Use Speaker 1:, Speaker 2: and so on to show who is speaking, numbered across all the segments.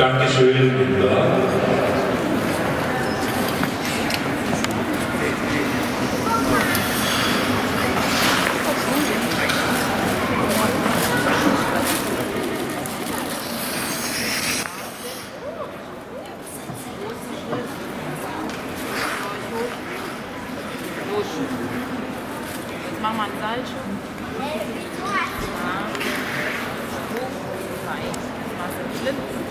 Speaker 1: Dankeschön. Ja. Mach mal ein Salz. Ja. Hoch, weich, Masse, Schlitz.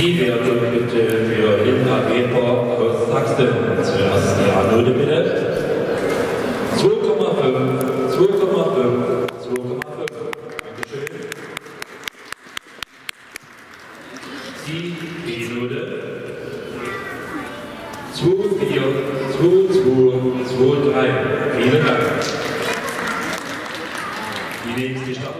Speaker 1: Du?
Speaker 2: Die Werte bitte für Linda Weber aus Sachsen. Zuerst die Anode bitte. 2,5, 2,5, 2,5. Dankeschön. Die B-Note. 2, 4, 2, 2, 2, 3. Vielen Dank. Die nächste Stadt.